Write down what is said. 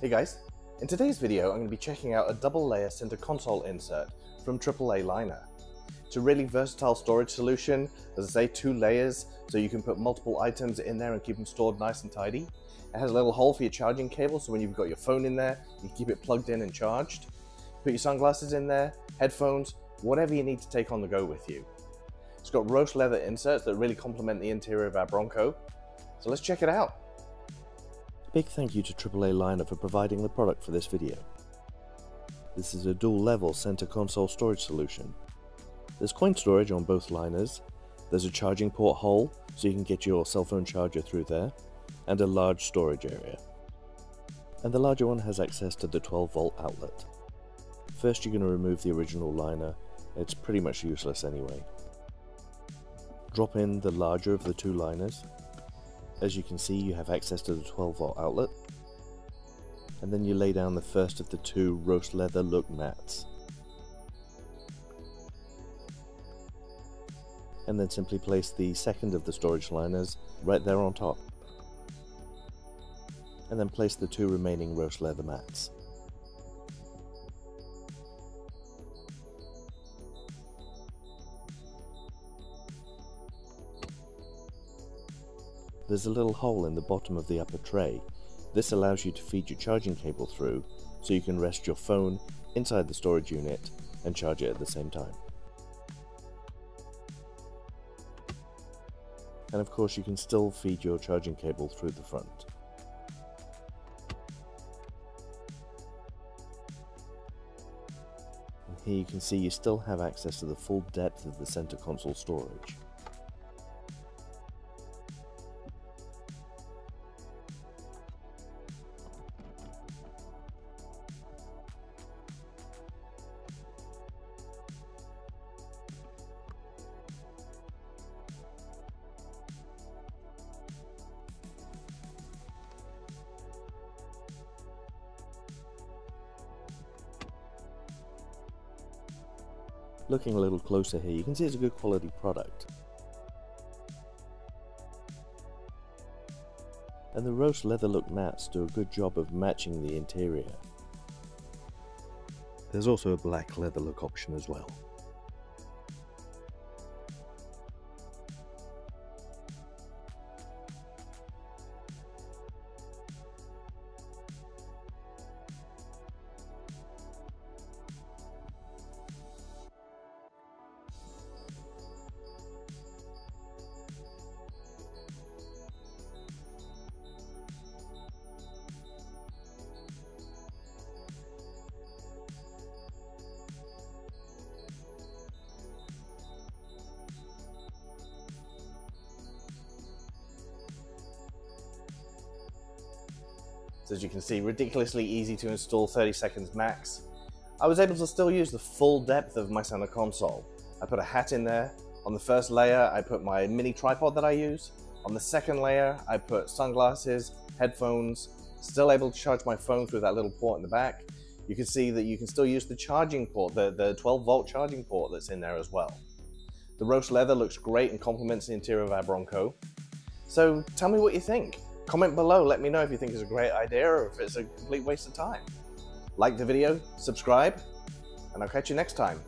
Hey guys, in today's video I'm going to be checking out a double layer center console insert from AAA Liner. It's a really versatile storage solution, as I say two layers so you can put multiple items in there and keep them stored nice and tidy. It has a little hole for your charging cable so when you've got your phone in there you can keep it plugged in and charged. Put your sunglasses in there, headphones, whatever you need to take on the go with you. It's got roast leather inserts that really complement the interior of our Bronco. So let's check it out. Big thank you to AAA Liner for providing the product for this video. This is a dual level center console storage solution. There's coin storage on both liners, there's a charging port hole so you can get your cell phone charger through there, and a large storage area. And the larger one has access to the 12 volt outlet. First you're going to remove the original liner, it's pretty much useless anyway. Drop in the larger of the two liners, as you can see you have access to the 12 volt outlet. And then you lay down the first of the two roast leather look mats. And then simply place the second of the storage liners right there on top. And then place the two remaining roast leather mats. There's a little hole in the bottom of the upper tray. This allows you to feed your charging cable through so you can rest your phone inside the storage unit and charge it at the same time. And of course you can still feed your charging cable through the front. And here you can see you still have access to the full depth of the center console storage. Looking a little closer here, you can see it's a good quality product. And the roast leather look mats do a good job of matching the interior. There's also a black leather look option as well. So as you can see, ridiculously easy to install 30 seconds max. I was able to still use the full depth of my center console. I put a hat in there. On the first layer, I put my mini tripod that I use. On the second layer, I put sunglasses, headphones, still able to charge my phone through that little port in the back. You can see that you can still use the charging port, the, the 12 volt charging port that's in there as well. The roast leather looks great and complements the interior of our Bronco. So tell me what you think. Comment below, let me know if you think it's a great idea or if it's a complete waste of time. Like the video, subscribe, and I'll catch you next time.